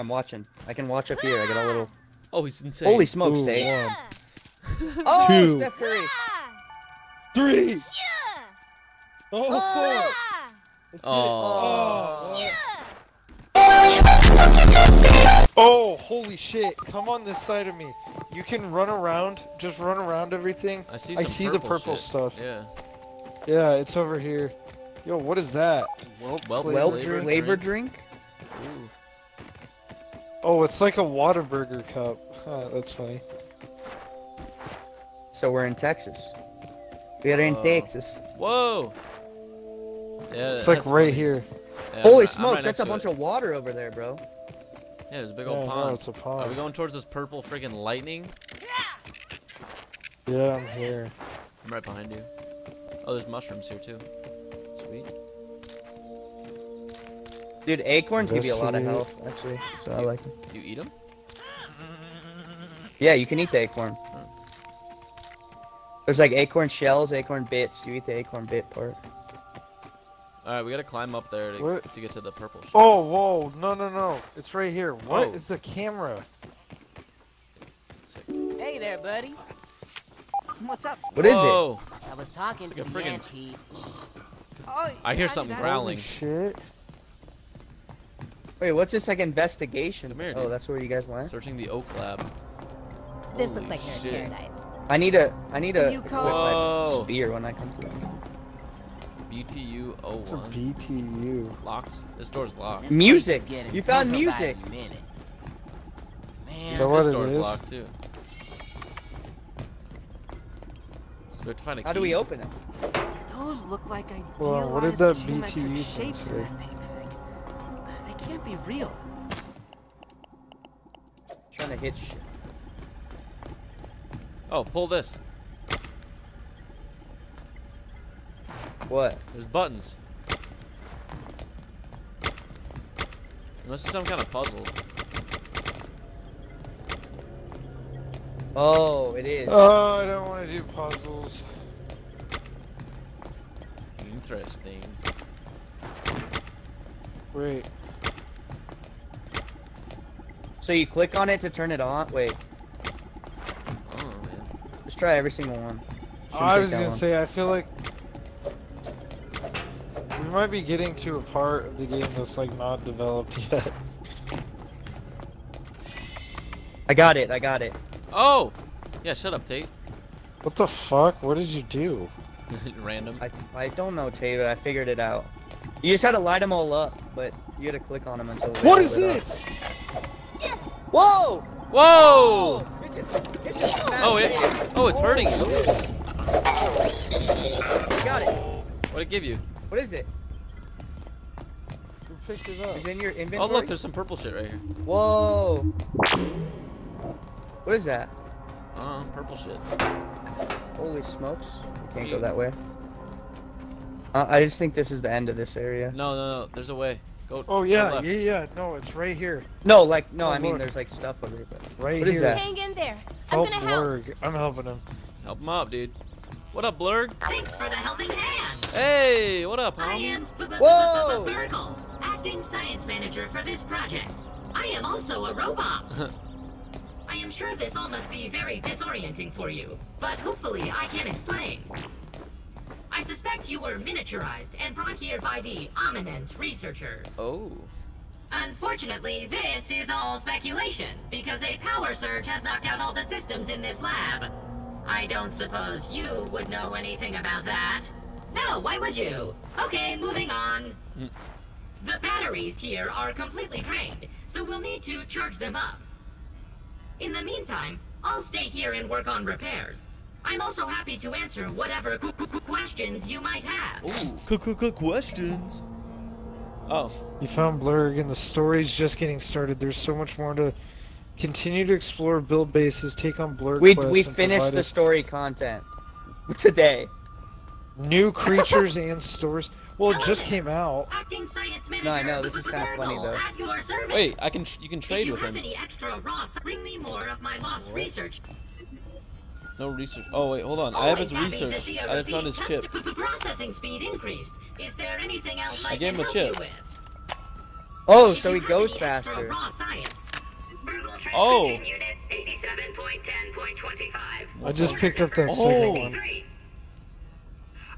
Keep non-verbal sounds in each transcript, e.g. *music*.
I'm watching. I can watch up here. I got a little. *gasps* Oh, he's insane. Holy smokes, Ooh, Tate. one. *laughs* Oh, Two. Steph Curry. Three. Oh, Oh. fuck. Let's get it. Oh. Oh. Oh, holy shit. Come on this side of me. You can run around. Just run around everything. I see. I Some see the purple shit. stuff. Yeah. Yeah, it's over here. Yo, what is that? Well, well, Well, flavor flavor drink. Ooh. Oh, it's like a Whataburger cup. Huh, that's funny. So we're in Texas. We are in Oh. Texas. Whoa. Yeah. It's like right funny. here. Yeah, Holy I'm right- I'm smokes, right that's a bunch it. of water over there, bro. Yeah, there's a big Yeah, old no, pond. it's a pond. Are we going towards this purple freaking lightning? Yeah. Yeah, I'm here. I'm right behind you. Oh, there's mushrooms here too. Dude, acorns give you a lot of health, actually. So I like them. You eat them? Yeah, you can eat the acorn. There's like acorn shells, acorn bits. You eat the acorn bit part. All right, we gotta climb up there to, to get to the purple. Shit. Oh, whoa. No, no, no. It's right here. What Oh. is the camera? Hey there, buddy. What's up? What is it? I was talking It's to a the man, friggin- Oh, I hear oh, something growling. Holy shit. Wait, what's this like investigation? Come here, oh, dude. that's where you guys went. Searching the oak lab. This Holy looks like you're shit. paradise. I need a, I need a equip my spear when I come to them. BTU It's a 01. BTU. Locked. This door's locked. This Music! place is You found music! Man, Is that what this door's is? locked too. So we have to find a How do we open it? those look like idealized Well, what did that BTU thing shapes in say? Be real. trying to hit shit. Oh, pull this. What? There's buttons. It must be some kind of puzzle. Oh, it is. Oh, I don't want to do puzzles. Interesting. Wait. So you click on it to turn it on? Wait, Oh man. just try every single one. Shouldn't I was gonna long. say, I feel like we might be getting to a part of the game that's like not developed *laughs* yet. I got it, I got it. Oh! Yeah, shut up, Tate. What the fuck? What did you do? *laughs* Random. I, I don't know, Tate, but I figured it out. You just had to light them all up, but you had to click on them until they What all up. This? Whoa! Whoa! It just, it just Oh, it. Oh, it's hurting you. I got it. What'd it give you? What is it? Who picked it up? Is it in your inventory? Oh, look, there's some purple shit right here. Whoa! What is that? Oh, purple shit. Holy smokes! We can't go that way. Uh, I just think this is the end of this area. No, no, no. There's a way. Go. Oh yeah, left. yeah, yeah. No, it's right here. No, like no, Oh, I mean look. there's like stuff over here. But Right What here. is that? Hang in there. I'm Help gonna help. Blurg. I'm helping him. Help him out, dude. What up, Blurg? Thanks for the helping hand. Hey, what up, I am B- B- B- Whoa! Burgle, acting science manager for this project. I am also a robot. *laughs* I am sure this all must be very disorienting for you, but hopefully I can explain. I suspect you were miniaturized and brought here by the Ominent researchers. Oh. Unfortunately, this is all speculation, because a power surge has knocked out all the systems in this lab. I don't suppose you would know anything about that. No, why would you? Okay, moving on. The batteries here are completely drained, so we'll need to charge them up. In the meantime, I'll stay here and work on repairs. I'm also happy to answer whatever qu- qu- qu- questions you might have. Ooh, questions. Oh, You found Blurg, and the story's just getting started. There's so much more to continue to explore, build bases, take on Blurg we quests, we and finished the story content today. new *laughs* creatures and stores. Well, it just came out. Acting science manager. No, I know, this is kinda funny, though. At your service. wait. I can. Tr- you can trade If trade you with have him. No research. Oh wait, hold on. I have his Always happy to research. I a I just found his chip. Processing speed increased. Is there anything else I, I gave him a chip. with? Oh, so he goes faster. Oh. I just picked up that Oh. second one.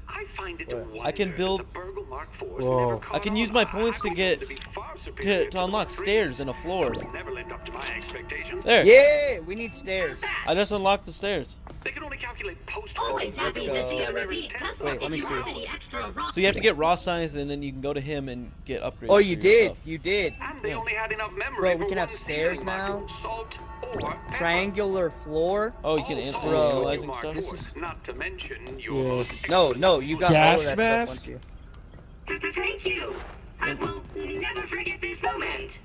I find it a I can build- the Burgle Mark IVs Whoa. I can use my points to get- found them be far To, to unlock stairs and a floor. Burgles Never lived up to my expectations. There. Yeah, we need stairs. I just unlocked the stairs. They can only calculate post Always happy to see a repeat customer. Wait, let if you see. have any extra raw So you have to get raw science, and then you can go to him and get upgrades. Oh, you did. stuff. You did. And they Yeah. only had enough memory Bro, we can have stairs now. Salt or. Triangular floor. Oh, you can Also, an- Bro. analyzing stuff. This is- not to mention your Yeah. No, no, you got Gas all of that mask? stuff, don't Thank you. I will never forget this moment.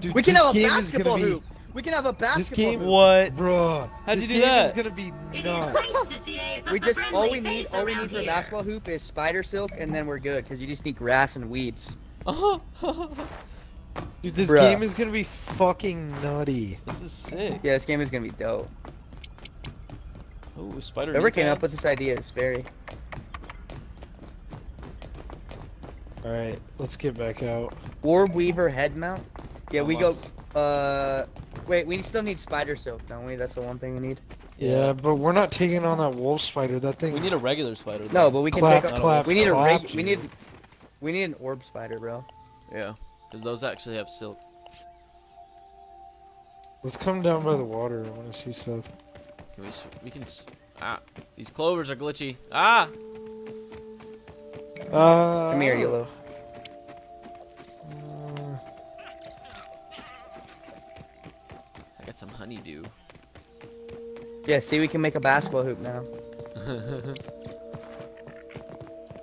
Dude. We can have a basketball gonna be, hoop. We can have a basketball game- hoop. What? bro? How'd this you do game that? is gonna be nuts. nice to see a We just all we need all we need for a basketball hoop is spider silk and then we're good because you just need grass and weeds. *laughs* Dude, this Bruh. game is gonna be fucking nutty. this is sick. Yeah, this game is gonna be dope. Oh, spider. Whoever came up with this idea is very. All right, let's get back out. Orb Weaver head mount. Yeah, we go. Almost. Uh, wait, we still need spider silk, don't we? That's the one thing we need. Yeah, but we're not taking on that wolf spider. That thing. We need a regular spider. No, but we can clap, take. clap, we need a clap reg- We need. We need an orb spider, bro. Yeah, because those actually have silk. Let's come down by the water. I want to see stuff. Can we? We can. s- Ah, these clovers are glitchy. Ah. Uh, Come here, yellow. I got some honeydew. Yeah, see, we can make a basketball hoop now. *laughs*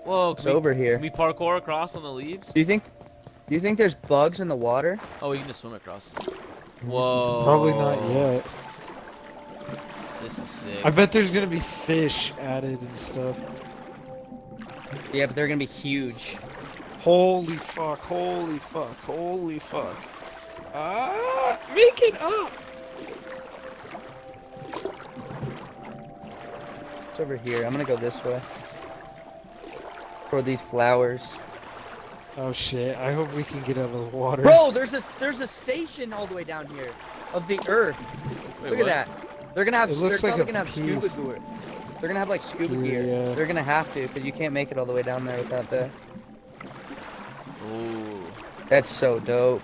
Whoa, It's we, over here. can we parkour across on the leaves? Do you think? Do you think there's bugs in the water? Oh, we can just swim across. Whoa. Probably not yet. This is sick. I bet there's gonna be fish added and stuff. Yeah, but they're gonna be huge. Holy fuck! Holy fuck! Holy fuck! Ah! Make it up! It's over here. I'm gonna go this way. For these flowers. Oh shit! I hope we can get out of the water. Bro, there's a there's a station all the way down here of the Earth. Wait, Look what? at that. They're gonna have. They're looks like probably gonna have scuba gear. They're gonna have like scuba Gear, gear. yeah. They're gonna have to because you can't make it all the way down there without that. Ooh. That's so dope.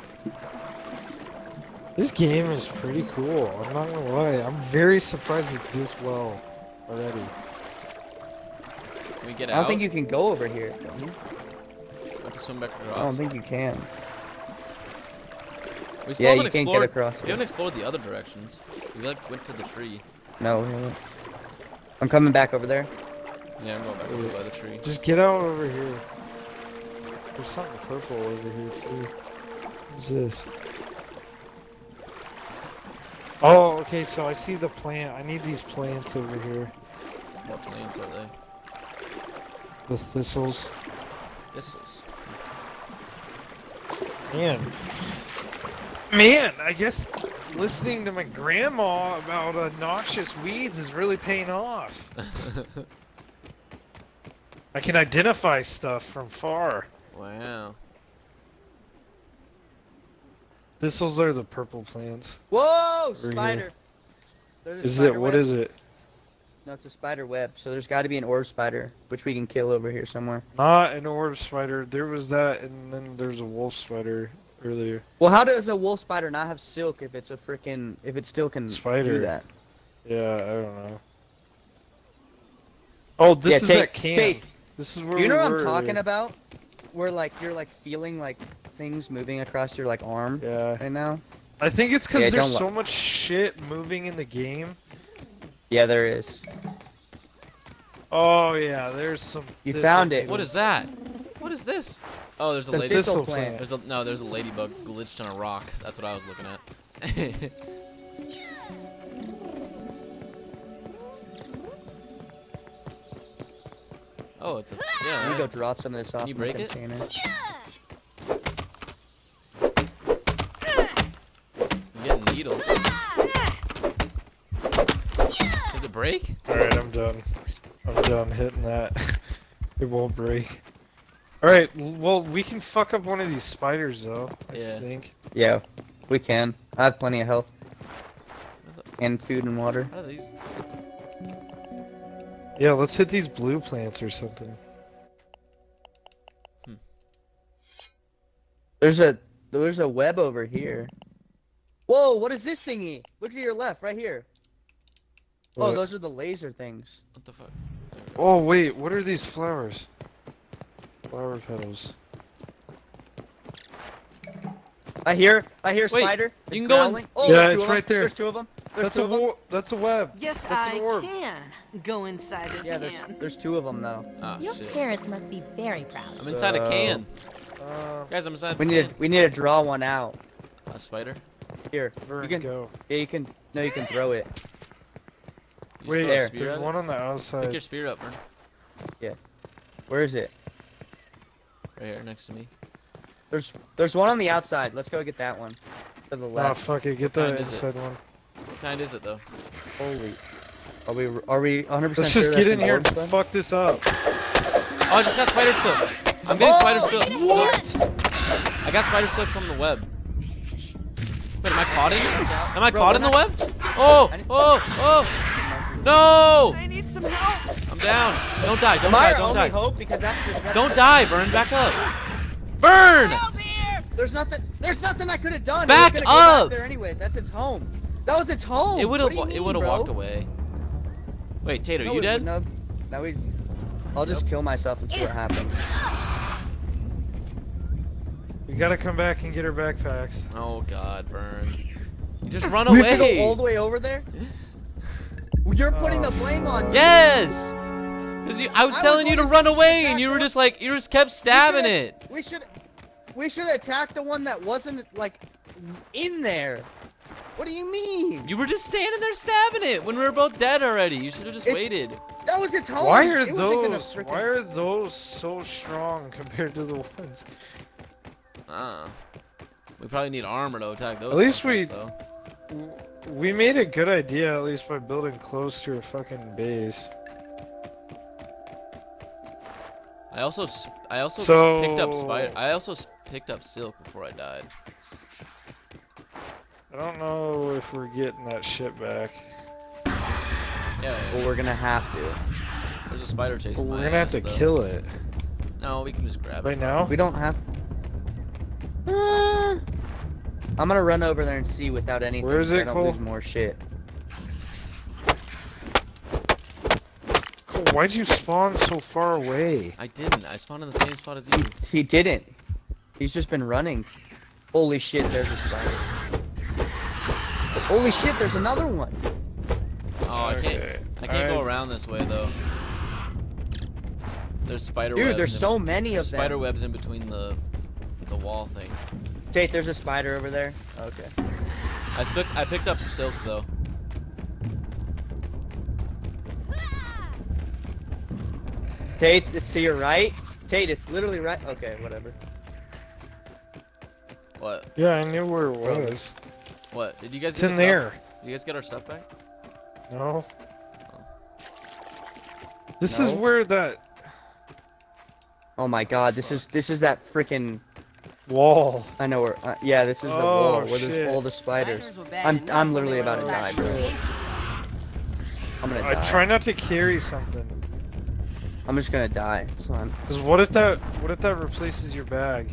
This game is pretty cool. I'm not gonna lie. I'm very surprised it's this well already. Can we get I don't think you can go over here. Can you? We have to swim back across. I don't think you can. We still Yeah, haven't you can't get explored. across We here. haven't explored the other directions. We like went to the tree. No. we haven't. I'm coming back over there. Yeah, I'm going back over by the tree. Just get out over here. There's something purple over here too. What's this? Oh, okay. So I see the plant. I need these plants over here. What plants are they? The thistles. Thistles. Man. Man, I guess listening to my grandma about uh, noxious weeds is really paying off. *laughs* I can identify stuff from far. Wow. Thistles are the purple plants. Whoa, here. spider. Is spider it? What web. is it? No, it's a spider web. So there's got to be an orb spider, which we can kill over here somewhere. Not an orb spider. There was that, and then there's a wolf spider earlier. Well, how does a wolf spider not have silk if it's a freaking if it still can Spider. do that? Yeah, I don't know. Oh, this Yeah, is take- that camp. take- This is where Do you know what I'm were talking earlier. about? Where like you're like feeling like things moving across your like arm Yeah. right now. I think it's because Yeah, there's so much shit moving in the game. Yeah, there is. Oh yeah, there's some. You thistle found it. What is that? What is this? Oh, there's a The lady. thistle Thistle plant. There's a no. There's a ladybug glitched on a rock. That's what I was looking at. *laughs* oh, it's a yeah. Let me go drop some of this off you in the break it? Break? All right, I'm done. I'm done hitting that. *laughs* it won't break. All right. Well, we can fuck up one of these spiders though. I Yeah. think. Yeah, we can. I have plenty of health. And food and water. How do these? Yeah. Let's hit these blue plants or something. Hmm. There's a there's a web over here. Whoa, what is this thingy? Look to your left, right here. Oh, What? those are the laser things. What the fuck? Oh wait, what are these flowers? Flower petals. I hear, I hear Wait, spider. you It's can go in- Oh, Yeah, it's of 'em. right there. There's two of them. There's That's two a of them. that's a web. Yes, That's I orb. can go inside this Yeah, there's can. there's two of them though. Ah, Your shit. parents must be very proud. I'm inside a can. Uh, Guys, I'm inside We a need can. to we need to draw one out. A spider? Here, Vern, you can. go. Yeah, you can. No, you can throw it. You Wait, there. there's one on the outside. Pick your spear up, Vern. Yeah. Where is it? Right here, next to me. There's there's one on the outside. Let's go get that one. To the Oh left. fuck it, get kind the inside one. What kind is it, though? Holy. Are we are we 100 percent Let's sure just that's get in here and spread? fuck this up. Oh, I just got spider silk. I'm getting Oh! spider silk. What? I got spider silk from the web. Wait, am I caught in? Am I Bro, caught we're in the web? Oh, oh, oh! No! I need some help. I'm down. Don't die. Don't Am die. Don't only die. hope? Because that's just that's Don't die, Burn. Back up. Burn! There's nothing. There's nothing I could have done. Back it go up! back there anyways. That's its home. That was its home. It would have. What do you It would have walked away. Wait, Tater, No, you it dead? wouldn't. Now he's. I'll just kill myself and see what happens. We gotta come back and get our backpacks. Oh God, Vern. You just run away. *laughs* We have to away. go all the way over there. *laughs* You're putting the blame on me. Yes. 'Cause you, I was I was telling you to run away, and you were just like, you just kept stabbing should've- it. We should. We should attack the one that wasn't like in there. What do you mean? You were just standing there stabbing it when we were both dead already. You should have just It's- waited. That was its home. Why are It wasn't gonna those? frickin- Why are those so strong compared to the ones? Uh. We probably need armor to attack those. At least fuckers, we- Though. We made a good idea at least by building close to a fucking base. I also, I also So- picked up spider. I also picked up silk before I died. I don't know if we're getting that shit back. Yeah, yeah, Well, we're gonna have to. there's a spider But chasing we're my gonna have to though. kill it No, we can just grab right it. now. We don't have. I'm gonna run over there and see without anything. Where is so it, I don't Cole? lose more shit. Cole, Why'd you spawn so far away? I didn't. I spawned in the same spot as you. He didn't. He's just been running. Holy shit! There's a spider. Holy shit! There's another one. Oh, I can't. Okay, I can't go alright. around this way though. There's spider Dude, webs. Dude, there's so many there's of them. spider webs in between the the wall thing. Tate, there's a spider over there. Okay. I spick, I picked up silk though. Tate, it's to your right. Tate, it's literally right. Okay, whatever. What? Yeah, I knew where it Bro. was. What? Did you guys? It's get in there. Stuff? You guys get our stuff back? No. Oh. This is where that Oh my god, this is this is that freaking. Wall. I know where. Uh, yeah, this is the Oh, wall where shit. there's all the spiders. Spiders were bad I'm I'm literally about to die, bro. I'm gonna I die. try not to carry something. I'm just gonna die. It's fine. Cause what if that what if that replaces your bag?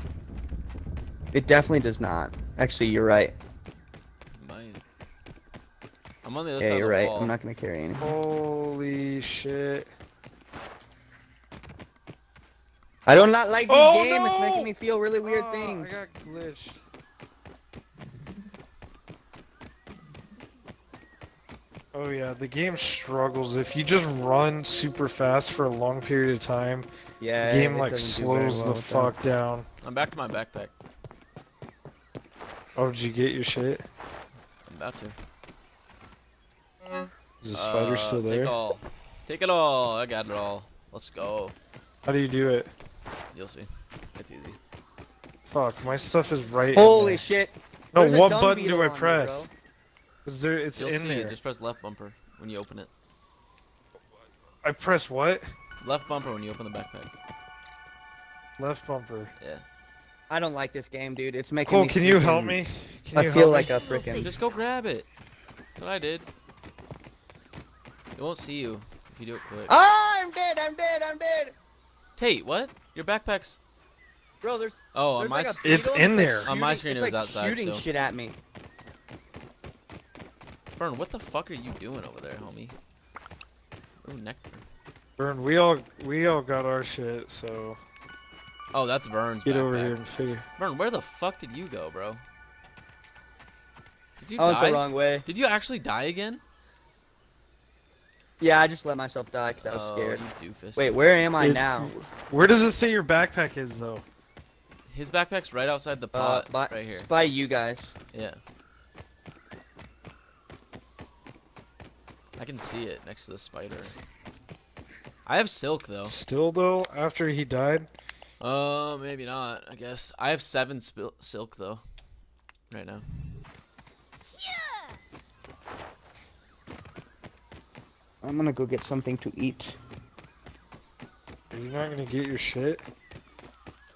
It definitely does not. Actually, you're right. Mine. I'm on the other Yeah, side Yeah, you're of the right. wall. I'm not gonna carry anything. Holy shit. I do not like this Oh, game. It's making me feel really weird Ah, things. I got glitched. Oh yeah, the game struggles. If you just run super fast for a long period of time, Yeah. the game like doesn't do very slows well the with that. fuck down. I'm back to my backpack. Oh, did you get your shit? I'm about to. Is the spider Uh, still Take all. Take it all. I got it all. Let's go. How do you do it? You'll see. It's easy. Fuck, my stuff is right. in Holy there. shit! No, There's what button do I press? bro. Cause there, it's You'll in see. there. Just press left bumper when you open it. I press what? Left bumper when you open the backpack. Left bumper. Yeah. I don't like this game, dude. It's making Cole, me. can you help me? Can I feel help like me? a freaking. Just go grab it. That's what I did. It won't see you if you do it quick. Ah, I'm dead. I'm dead. I'm dead. Tate, what? Your backpack's. Bro, there's. Oh, on my. like It's in there. like On my screen, it's it was like outside shooting still. shit at me. Burn, what the fuck are you doing over there, homie? Ooh, nectar. Burn, we all we all got our shit, so Oh, that's Vern's get over here and figure. Burn, where the fuck did you go, bro? Did you I went the wrong way. Did you actually die again? Yeah, I just let myself die because I was oh, scared. you doofus. Wait, where am I It- now? Where does it say your backpack is though? His backpack's right outside the Uh, pot, by, right here. It's by you guys. Yeah. I can see it next to the spider. I have silk though. Still though, after he died. Uh, maybe not. I guess I have seven spil- silk though. Right now. I'm gonna go get something to eat. Are you not gonna get your shit?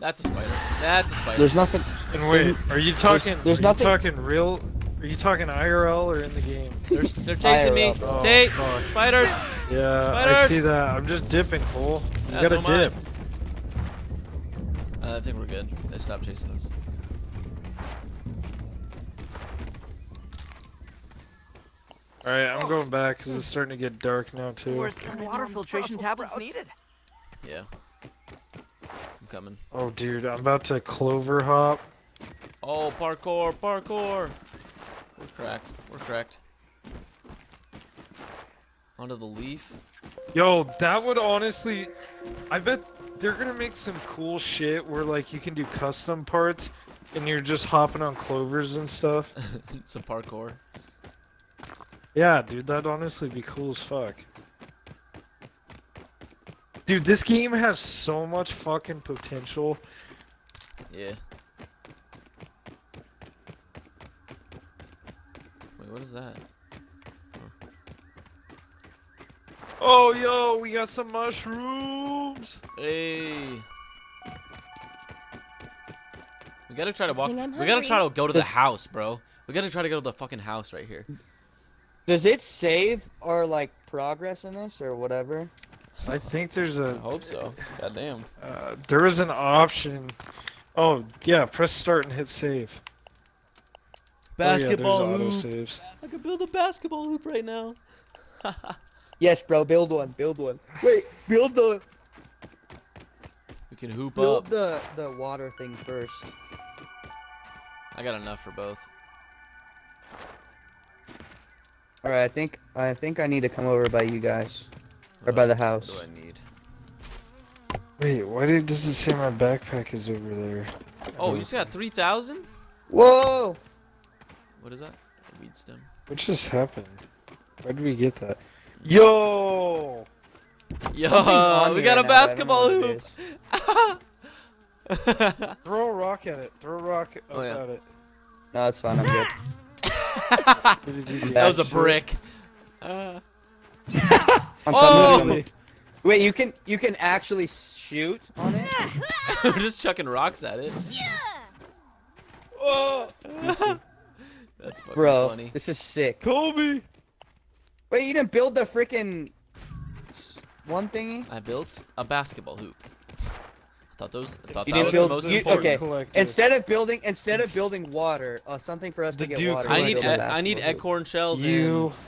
That's a spider. That's a spider. There's nothing. And wait, are you talking? there's are nothing- talking real? Are you talking IRL or in the game? *laughs* They're, they're chasing me. IRL, bro. Tate, fuck. spiders. Yeah, I see that. I'm just dipping, Cole. You Yeah, gotta so am I. dip. Uh, I think we're good. They stopped chasing us. All right, I'm going back because it's starting to get dark now too. Where's the water filtration tablets needed? Yeah. I'm coming. Oh, dude, I'm about to clover hop. Oh, parkour, parkour. We're cracked. We're cracked. Onto the leaf. Yo, that would honestly, I bet they're gonna make some cool shit where like you can do custom parts, and you're just hopping on clovers and stuff. *laughs* Some parkour. Yeah, dude, that'd honestly be cool as fuck. Dude, this game has so much fucking potential. Yeah. Wait, what is that? Oh, yo, we got some mushrooms. Hey. We gotta try to walk. think We gotta try to go to the house, bro. We gotta try to go to the fucking house right here. Does it save our like progress in this or whatever? I think there's I a hope so. Goddamn. uh, there is an option. Oh yeah, press start and hit save. Basketball oh, yeah, hoop. auto saves. I could build a basketball hoop right now. *laughs* Yes, bro. Build one. Build one. Wait. Build the We can hoop build up. the the water thing first. I got enough for both. All right. I think I think I need to come over by you guys or by the What house. do I need? Wait, why did, does it say my backpack is over there? Oh, you just got 3,000? Whoa! What is that? A weed stem. What just happened? Where did we get that? Yo! Yo, we got a right now, but I don't know basketball what hoop. *laughs* Throw a rock at it. Throw a rock Oh, yeah. at it. No, it's fine. I'm good. That was a brick. Uh, *laughs* Oh! coming, I'm coming. Wait, you can you can actually shoot on it? *laughs* we're just chucking rocks at it. Oh, *laughs* That's fucking Bro, funny. this is sick. Kobe! Wait, you didn't build the freaking one thingy? I built a basketball hoop. I thought those. I thought You that didn't was build. the most you, important. okay. Collector. Instead of building, instead of building water, uh, something for us The to get Duke water. I need. build a e- I need acorn shells You. and.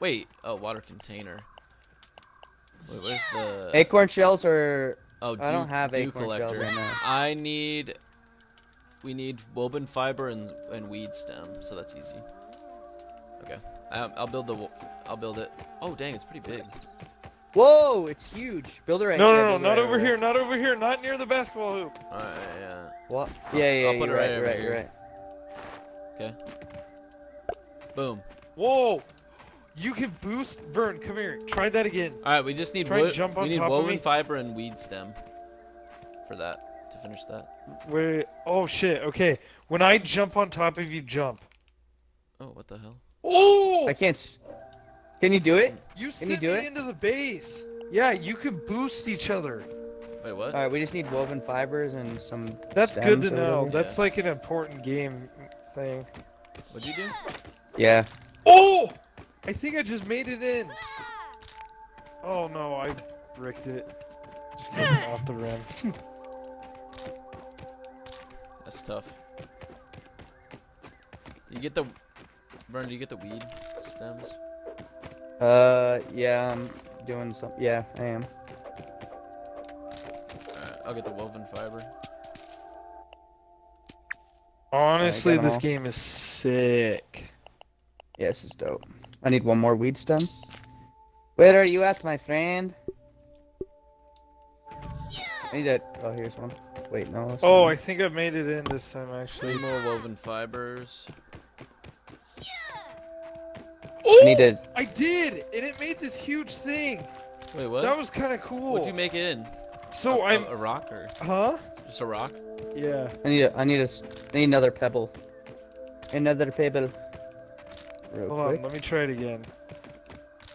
Wait. Oh, water container. Wait, where's the? Acorn shells are. Oh, I don't have dew acorn shells right now. I need. We need woven fiber and and weed stem, so that's easy. Okay, I, I'll build the. I'll build it. Oh dang, it's pretty big. Whoa, it's huge. Build it right. No, yeah, no, no, not right over there. here, not over here, not near the basketball hoop. All right, yeah. What? Yeah, yeah, I'll yeah. put You're it right right, you're right, here. you're right. Okay. Boom. Whoa! You can boost. Vern, come here. Try that again. All right, we just need Try and wood. jump we on need top of woven me. fiber and weed stem. For that to finish that. Wait. Oh shit. Okay. When I jump on top of you, jump. Oh, what the hell? Oh! I can't. S- can you do it? You Can sent you do me it? into the base. Yeah, you can boost each other. Wait, what? All right, we just need woven fibers and some. That's good to know. whatever. That's like an important game thing. What'd you do? Yeah. Oh! I think I just made it in. Oh no, I bricked it. Just getting off the rim. *laughs* That's tough. You get the. Vern, do you get the weed stems? Uh, yeah, I'm doing some. Yeah, I am. Alright, I'll get the woven fiber. Honestly, this all. game is sick. Yeah, this is dope. I need one more weed stem. Where are you at, my friend? I need that. Oh, here's one. Wait, no. that's Oh, not I think I made it in this time actually. Three more woven fibers. Oh! I need a. I did, and it made this huge thing. Wait, what? That was kind of cool. What'd you make it in? So a, I'm, a, a rock or huh? just a rock? Yeah. I need a. I need a. s- I need another pebble. Another pebble. Real Hold quick. on, let me try it again.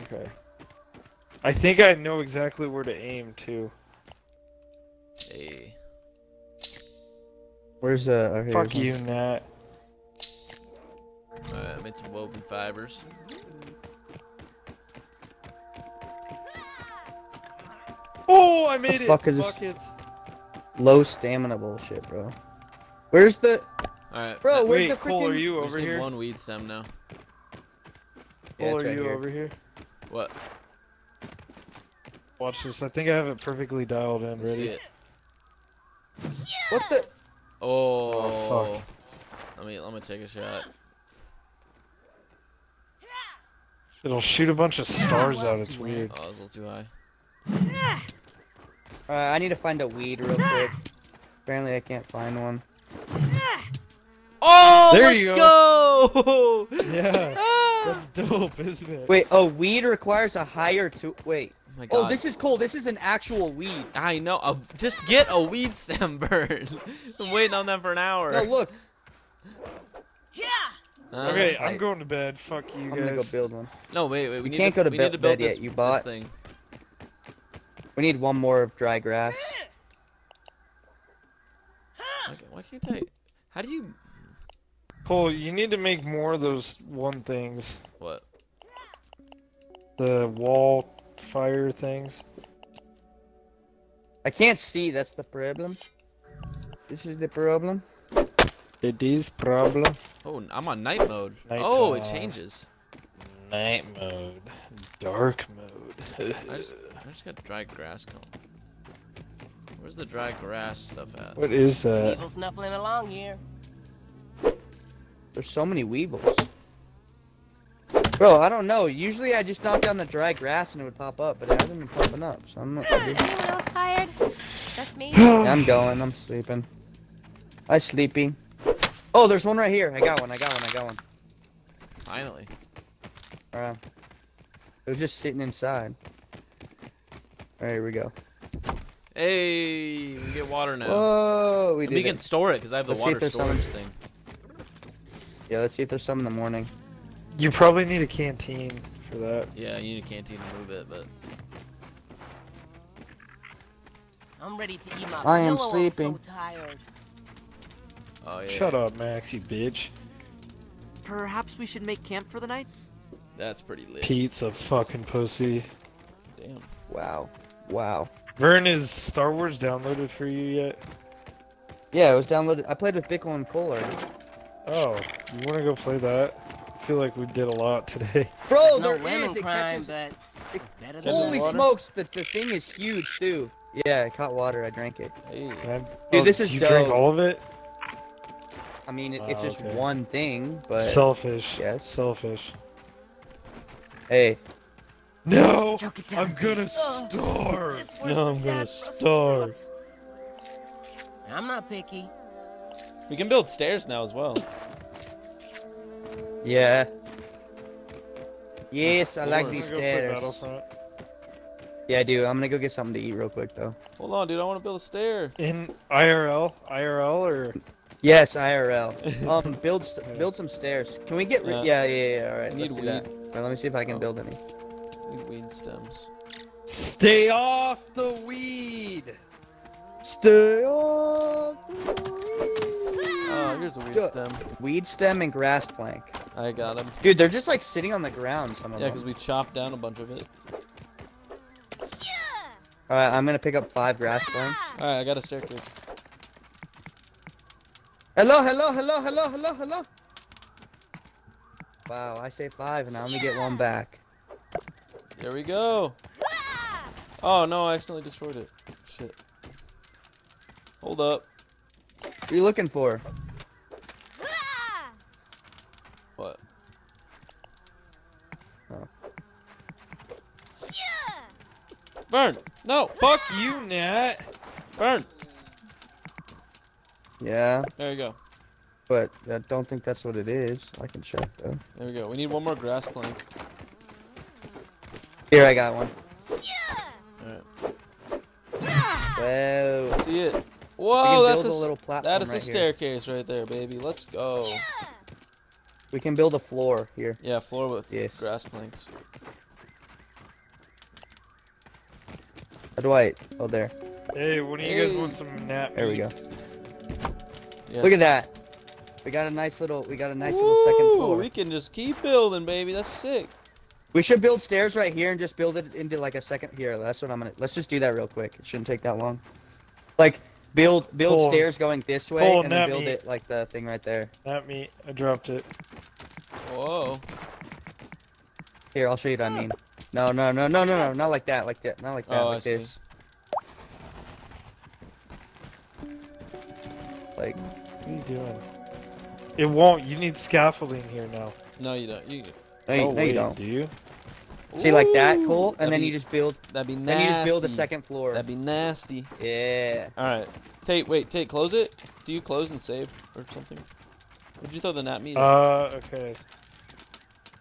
Okay. I think I know exactly where to aim too. Hey. Where's uh? oh, here's Fuck one. you, Nat. Alright, I made some woven fibers. Oh, I made it. fuck is this? Buckets. Low stamina bullshit, bro. Where's the? Alright. Bro, we where's Wait, the Cole, are you just over need here? one weed stem now. Yeah, Cole, it's are right you here. over here? What? Watch this. I think I have it perfectly dialed in. Let's see it. What the? Oh. oh. fuck. Let me let me take a shot. It'll shoot a bunch of stars out. It's weird. Oh, that was a little too high. *laughs* Uh, I need to find a weed real quick. Apparently, I can't find one. Oh, There let's you go! *laughs* Yeah, *laughs* Ah! that's dope, isn't it? Wait, a weed requires a higher to. Wait. Oh my god. Oh, this is cool. This is an actual weed. I know. Uh, just get a weed stem *laughs* bird. I'm waiting on them for an hour. No, look. Uh, Okay, I'm going to bed. Fuck you I'm gonna go build one. No, wait, wait. We You need can't to, go to we bed- need to build bed yet, this, you this bought- thing. We need one more of dry grass. Why, why can't I? How do you? Cole, you need to make more of those one things. What? The wall fire things. I can't see. That's the problem. This is the problem. It is problem. Oh, I'm on night mode. Night oh, it changes. Night mode. Dark mode. *laughs* I just, I just got dry grass going. Where's the dry grass stuff at? What is that? Evil snuffling along here. There's so many weevils. Bro, I don't know. Usually I just knock down the dry grass and it would pop up, but it hasn't been popping up, so I'm not. Anyone else tired? Just me? *gasps* I'm going. I'm sleeping. I sleepy. Oh, there's one right here. I got one. I got one. I got one. Finally. Alright. It was just sitting inside. Alright, here we go. Hey, we can get water now. Whoa, we did we can it. store it because I have the Let's see if water there's some- storage thing. Yeah, let's see if there's some in the morning. You probably need a canteen for that. Yeah, you need a canteen to move it, but I'm ready to eat my I am sleeping. I'm so tired. oh yeah. Shut up, Max, you bitch. Perhaps we should make camp for the night? That's pretty lit. Pizza fucking pussy. Damn. Wow. Wow. Vern, is Star Wars downloaded for you yet? Yeah, it was downloaded. I played with Bickle and Cole already. Oh, you want to go play that? I feel like we did a lot today. *laughs* Bro, no Oh, there lemon is. It catches. but it- it's better than Holy water? smokes, the, the thing is huge too. Yeah, it caught water. I drank it. Hey. Dude, Oh, this is you drank all of it? I mean, it, Oh, it's just okay. one thing, but Selfish. yes. Selfish. hey, No! Choke it down, I'm gonna bitch. starve! It's No, I'm gonna Brussels starve. I'm not picky. We can build stairs now as well. yeah. Yes, I like these Wanna go play stairs. Yeah, I do. I'm gonna go get something to eat real quick though. Hold on, dude. I want to build a stair. In IRL? IRL or Yes, IRL. *laughs* Um, build s- build some stairs. Can we get? Yeah. yeah, yeah, yeah. All right, I let's need do that. weed. All right, let me see if I can Oh. build any. Need weed stems. Stay off the weed! Stay on. Oh, ah, here's a weed Duh. stem. Weed stem and grass plank. I got him. Dude, they're just like sitting on the ground. Some of Yeah, them. because we chopped down a bunch of it. All right, I'm gonna pick up five grass planks. All right, I got a staircase. Hello, hello, hello, hello, hello, hello. Wow, I say five, and I only get one back. There we go. Oh no, I accidentally destroyed it. Shit. Hold up. What are you looking for? What? Oh. Burn! No! Fuck you, Nat. Burn! Yeah, There you go. but I don't think that's what it is. I can check though. There we go. We need one more grass plank. Here, I got one. Alright. Whoa. See it? Whoa, that's a, a, a s- little platform that is right a here. staircase right there, baby. Let's go. We can build a floor here. Yeah, floor with Yes. grass planks. How do I? Oh, there. Hey, what do you guys want some nap? There we go. Yeah. Look at that. We got a nice little. We got a nice little second floor. We can just keep building, baby. That's sick. We should build stairs right here and just build it into like a second here. That's what I'm gonna. Let's just do that real quick. It shouldn't take that long. Like build build Pull- stairs going this way pull and then build meat. it like the thing right there. Nat me. I dropped it. Whoa. Here, I'll show you what I mean. No, no, no, no, no, no, not like that, like that, not like that, Oh, I like see. this. Like, What are you doing? It won't. You need scaffolding here now. No, you don't. You. no, you, oh, no, wait, you don't. Do you? See, like that, cool, and that'd then be- you just build, That'd be nasty. then you just build a second floor. That'd be nasty. Yeah. All right. Tate, wait, Tate, close it. Do you close and save or something? Did you throw the nap meat? in? Uh, okay.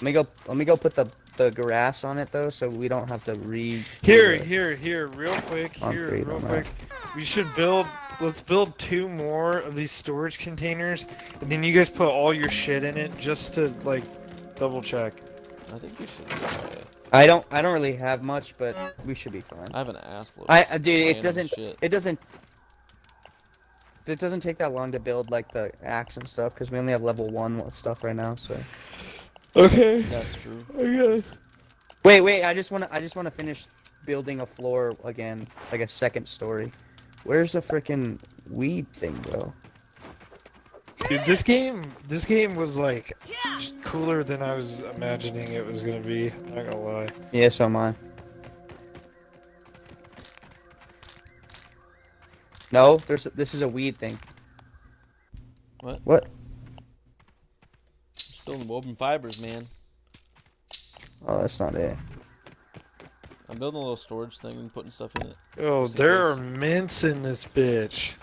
Let me go. Let me go put the the grass on it though, so we don't have to re. Here, do here, here, real quick, here, real on that. quick. We should build. Let's build two more of these storage containers, and then you guys put all your shit in it just to like double check. I think you should. Try it. I don't. I don't really have much, but we should be fine. I have an ass load. I, uh, dude, it doesn't. It doesn't. It doesn't take that long to build like the axe and stuff because we only have level one stuff right now. So. Okay. That's true. Okay. Wait, wait. I just wanna. I just wanna finish building a floor again, like a second story. Where's the freaking weed thing, bro? Dude, this game, this game was like cooler than I was imagining it was gonna be. I'm Not gonna lie. Yeah, so am I. No, there's. This is a weed thing. What? What? Just building woven fibers, man. Oh, that's not it. I'm building a little storage thing and putting stuff in it. Oh, there case. are mints in this bitch.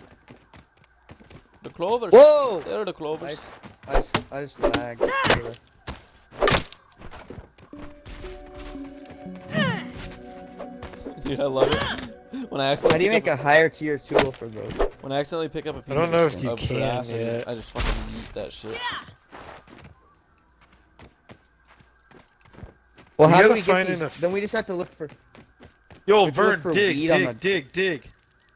The clovers. Whoa! There are the clovers. just, I just, I just lagged. Dude, I love it. When I accidentally How do you pick make up a higher tier tool for those? when I accidentally pick up a piece don't of, know if you of can grass, I just, I just fucking eat that shit. Well, You how do we get these? Then we just have to look for. Yo, If Vern, for dig, dig, dig, dig,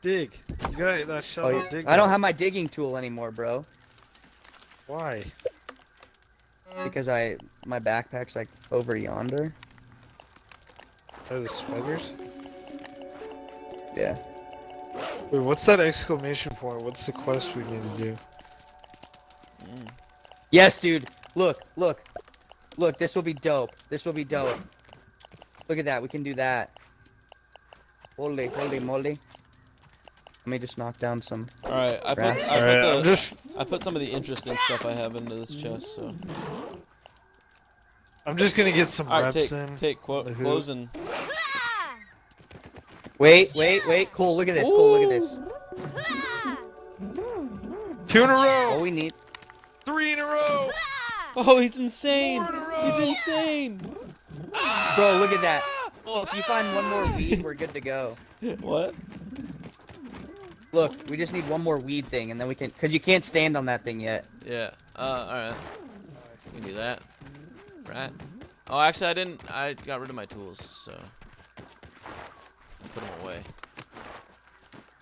dig. You got that uh, Oh, shovel? yeah. dig. I don't have my digging tool anymore, bro, Why? because I my backpack's like over yonder. Are the spiders? Yeah. Wait, what's that exclamation point? What's the quest we need to do? Mm. Yes, dude. Look, look, look. This will be dope. This will be dope. Look at that. We can do that. Holy, holy moly. Let me just knock down some. All right, I put, I, Alright, put I'm the, just, I put some of the interesting stuff I have into this chest. So, I'm just gonna get some all right, reps take in. take quote The who? closing. Wait, wait, wait. Cool. Look at this. Cool. Look at this. Two in a row. All we need. Three in a row. Oh, he's insane! Four in a row. He's insane! Bro, look at that. Oh, if you find one more weed, we're good to go. *laughs* What? Look, we just need one more weed thing, and then we can. Cause you can't stand on that thing yet. Yeah. Uh, all right. We can do that. Right. Oh, actually, I didn't. I got rid of my tools, so put them away.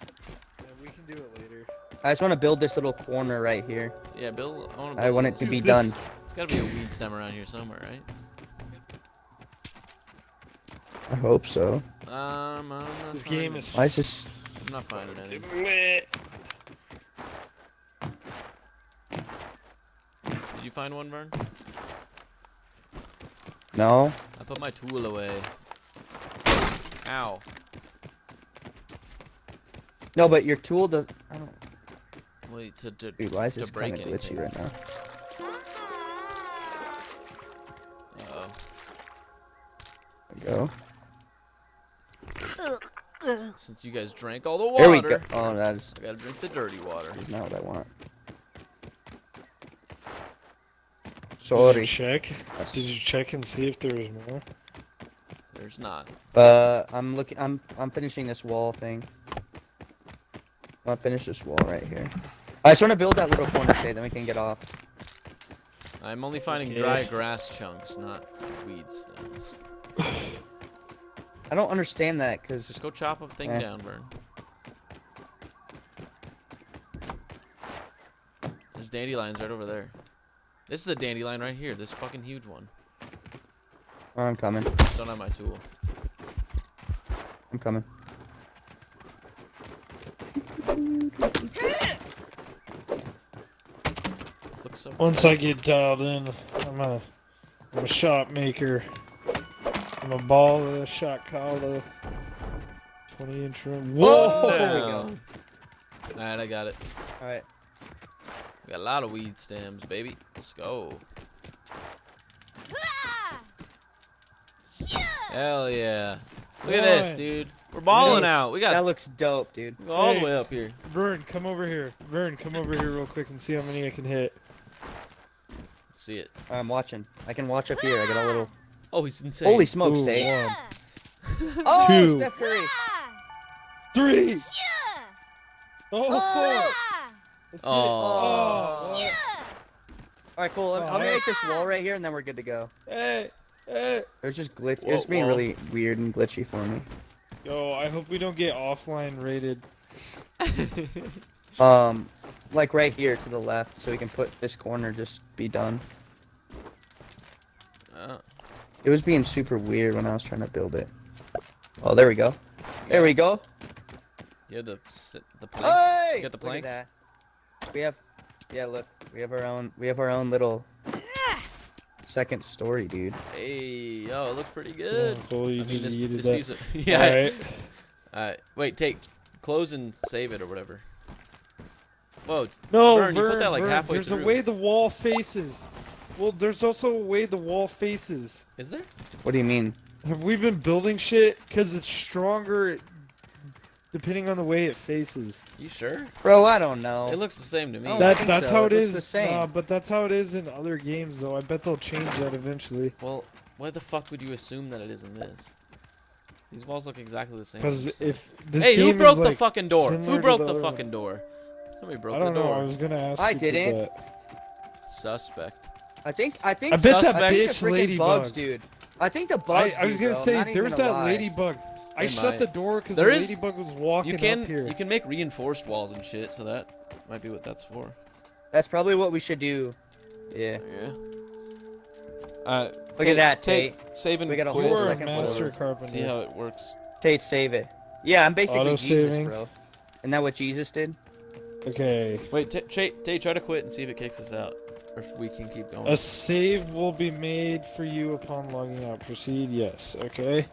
Yeah, we can do it later. I just want to build this little corner right here. Yeah, Bill. I want, I want it to be This- done. There's got to be a weed stem around here somewhere, right? I hope so. Um, I'm not This game is Why is this? I'm not finding any. Did you find one, Vern? No. I put my tool away. Ow. No, but your tool does. I don't. Wait to to. Dude, why is this kind of glitchy right now? Uh-oh. There we go. Since you guys drank all the water, There we go. Oh, that is, I gotta drink the dirty water. is not what I want. Did Sorry. you check? Yes. Did you check and see if there was more? There's not. Uh, I'm looking. I'm I'm finishing this wall thing. I'll finish this wall right here. I just want to build that little corner stay, then we can get off. I'm only finding Okay. dry grass chunks, not weed stems. *laughs* I don't understand that because Just go chop a thing Eh. down, Vern. There's dandelions right over there. This is a dandelion right here. This fucking huge one. I'm coming. Just don't have my tool. I'm coming. This looks so. Once I get dialed in, I'm a, I'm a shop maker. I'm a baller, shot caller. 20 inch rim. Oh, Whoa! Oh, there we go. Alright, I got it. All right. We got a lot of weed stems, baby. Let's go. Hell yeah. Look at this, dude. We're balling That out. We got That looks dope, dude. all Hey. the way up here. Vern, come over here. Vern, come over here real quick and see how many I can hit. Let's see it. I'm watching. I can watch up here. I got a little. Oh, he's insane. Holy smokes, Ooh, Dave. one. *laughs* Oh, Two. Steph Curry. Three! Oh, Oh! four! Let's get it. Oh. Oh. All right, cool. I'm, I'm gonna make this wall right here, and then we're good to go. Hey! Hey! It was just glitch. It was Whoa, being whoa. really weird and glitchy for me. Yo, I hope we don't get offline rated. *laughs* Um, like right here to the left, so we can put this corner just be done. Uh, It was being super weird when I was trying to build it. Oh, there we go. There we go. you have the the planks. Hey! You got the Look at planks. that. We have, yeah. Look, we have our own. We have our own little second story, dude. Hey, yo, it looks pretty good. Oh, cool, you I mean, just this, this that. piece of *laughs* *laughs* yeah. Alright. Alright, wait, take close and save it or whatever. Whoa, t- No, Vern, Vern, you put that like Vern, halfway there's through. a way the wall faces. Well, there's also a way the wall faces. Is there? What do you mean? Have we been building shit? Because it's stronger depending on the way it faces. You sure? Bro, I don't know. It looks the same to me. That, that's so. how It it looks is. the same. Nah, but that's how it is in other games, though. I bet they'll change that eventually. well, why the fuck would you assume that it is in this? These walls look exactly the same. Because if this hey, game who broke is the like fucking door? Who broke the the fucking one- door? Somebody broke I don't the know. door. I was gonna ask. I did didn't. that. Suspect. I think. I think. I bet that I think bitch the freaking Ladybug. bugs, dude. I think the bugs. I was gonna bro. say I'm not there's that gonna lie. ladybug. I They shut might. the door because There the is- ladybug was walking You can up here. you can make reinforced walls and shit, so that might be what that's for. That's probably what we should do. Yeah. Yeah. Uh, Look at that, Take save and We got a quit whole You're a second master floor. carpenter. See how it works. Tate, save it. Yeah, I'm basically Jesus, Auto-saving. bro. Isn't that what Jesus did? Okay. Wait, t- Tay, Tay, try to quit and see if it kicks us out, or if we can keep going. A save will be made for you upon logging out. Proceed. Yes. Okay.